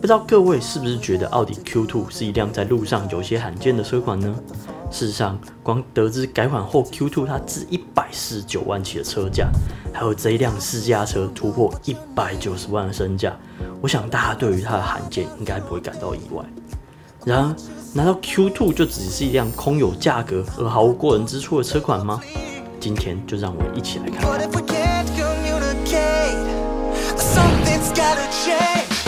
不知道各位是不是觉得奥迪 Q2 是一辆在路上有些罕见的车款呢？事实上，光得知改款后 Q2 它值一百四十九万起的车价，还有这一辆私家车突破一百九十万的身价，我想大家对于它的罕见应该不会感到意外。然而，难道 Q2 就只是一辆空有价格而毫无过人之处的车款吗？今天就让我们一起来看看。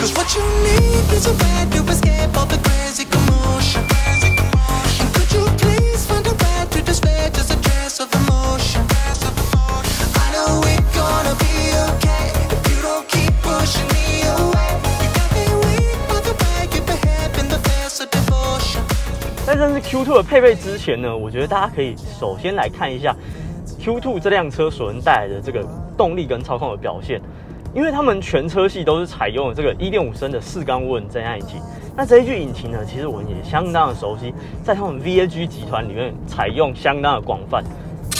What if we can't communicate? Something's gotta change. Cause what you need is a way to escape all the crazy commotion. And could you please find a way to display just a trace of emotion? I know we're gonna be okay if you don't keep pushing me away. You got me weak by the way you behave in the face of devotion. 在认识 Q2 的配备之前呢，我觉得大家可以首先来看一下 Q2 这辆车所能带来的这个动力跟操控的表现。 因为他们全车系都是采用了这个1.5升的四缸涡轮增压引擎，那这一具引擎呢，其实我们也相当的熟悉，在他们 VAG 集团里面采用相当的广泛，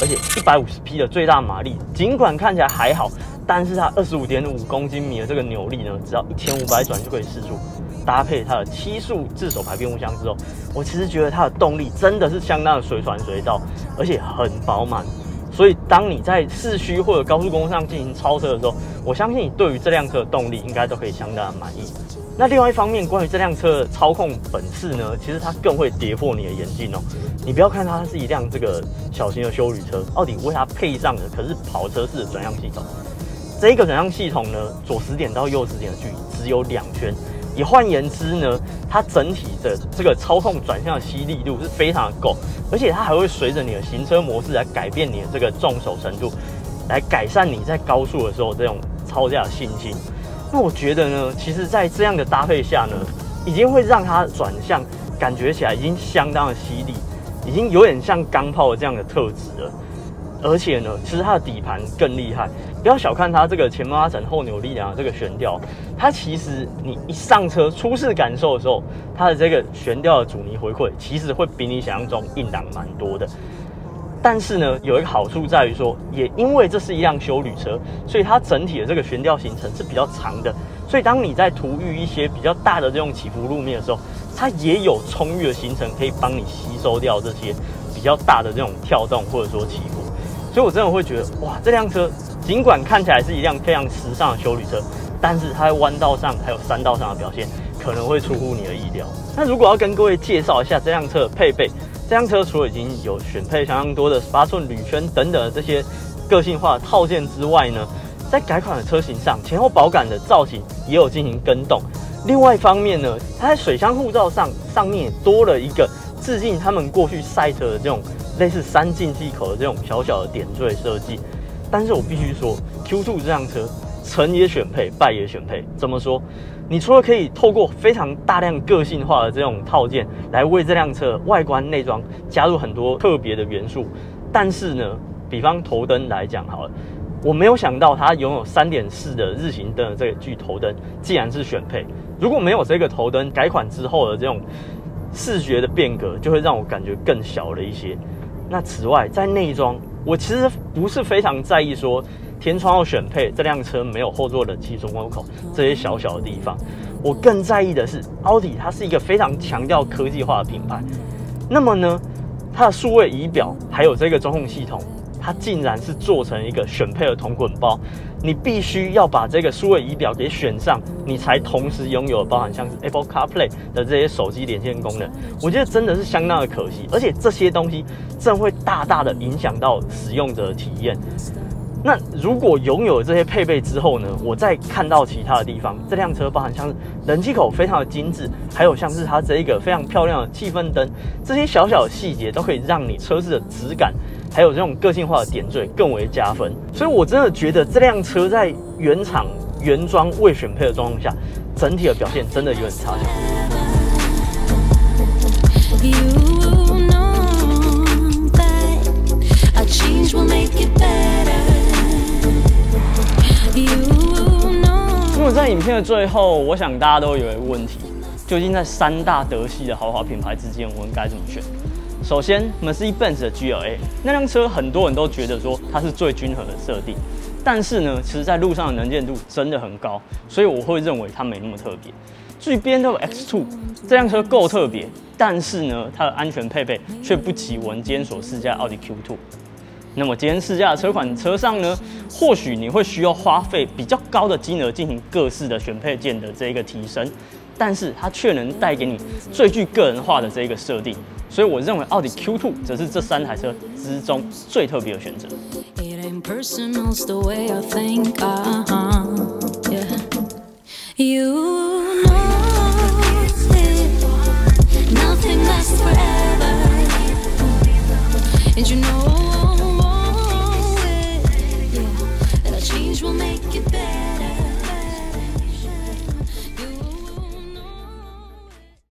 而且150匹的最大马力，尽管看起来还好，但是它25.5公斤米的这个扭力呢，只要1500转就可以试出。搭配它的七速自手排变速箱之后，我其实觉得它的动力真的是相当的随传随到，而且很饱满。所以，当你在市区或者高速公路上进行超车的时候，我相信你对于这辆车的动力应该都可以相当的满意。那另外一方面，关于这辆车的操控本事呢，其实它更会跌破你的眼镜哦。你不要看它是一辆这个小型的修旅车，奥迪为它配上的可是跑车式的转向系统。这一个转向系统呢，左十点到右十点的距离只有两圈。也换言之呢，它整体的这个操控转向的吸力度是非常的够，而且它还会随着你的行车模式来改变你的这个重手程度，来改善你在高速的时候这种超驾的信心。那我觉得呢，其实在这样的搭配下呢，已经会让它转向感觉起来已经相当的犀利，已经有点像钢炮这样的特质了。而且呢，其实它的底盘更厉害，不要小看它这个前八层后扭力梁这个悬吊，它其实你一上车初次感受的时候，它的这个悬吊的阻尼回馈其实会比你想象中硬朗蛮多的。但是呢，有一个好处在于说，也因为这是一辆修旅车，所以它整体的这个悬吊行程是比较长的，所以当你在途遇一些比较大的这种起伏路面的时候，它也有充裕的行程可以帮你吸收掉这些比较大的这种跳动或者说起伏。所以我真的会觉得，哇，这辆车尽管看起来是一辆非常时尚的修旅车，但是它在弯道上还有山道上的表现可能会出乎你的意料。那如果要跟各位介绍一下这辆车的配备，这辆车除了已经有选配相当多的十八寸铝圈等等这些个性化的套件之外呢，在改款的车型上，前后保杆的造型也有进行更动。另外一方面呢，它在水箱护罩上上面也多了一个致敬他们过去赛车的这种类似三进气口的这种小小的点缀设计。但是我必须说，Q2 这辆车成也选配，败也选配。怎么说？你除了可以透过非常大量个性化的这种套件来为这辆车外观内装加入很多特别的元素，但是呢，比方头灯来讲好了，我没有想到它拥有三点四的日行灯的这个巨头灯，既然是选配，如果没有这个头灯，改款之后的这种视觉的变革，就会让我感觉更小了一些。那此外，在内装，我其实不是非常在意说天窗要选配这辆车没有后座冷气中风口这些小小的地方，我更在意的是奥迪它是一个非常强调科技化的品牌。那么呢，它的数位仪表还有这个中控系统，它竟然是做成一个选配的同捆包，你必须要把这个数位仪表给选上，你才同时拥有包含像是 Apple CarPlay 的这些手机连线功能。我觉得真的是相当的可惜，而且这些东西正会大大的影响到使用者的体验。那如果拥有这些配备之后呢，我再看到其他的地方，这辆车包含像是冷气口非常的精致，还有像是它这一个非常漂亮的气氛灯，这些小小的细节都可以让你车子的质感，还有这种个性化的点缀更为加分。所以我真的觉得这辆车在原厂原装未选配的状况下，整体的表现真的有点差.那么在影片的最后，我想大家都有一个问题：究竟在三大德系的豪华品牌之间，我们该怎么选？首先，Mercedes-Benz 的 GLA 那辆车，很多人都觉得说它是最均衡的设定，但是呢，其实在路上的能见度真的很高，所以我会认为它没那么特别。据 B N W X2 这辆车够特别，但是呢，它的安全配备却不及我们今天所试驾的奥迪 Q2。那么今天试驾的车款车上呢，或许你会需要花费比较高的金额进行各式的选配件的这一个提升，但是它却能带给你最具个人化的这一个设定，所以我认为奥迪 Q2 则是这三台车之中最特别的选择。It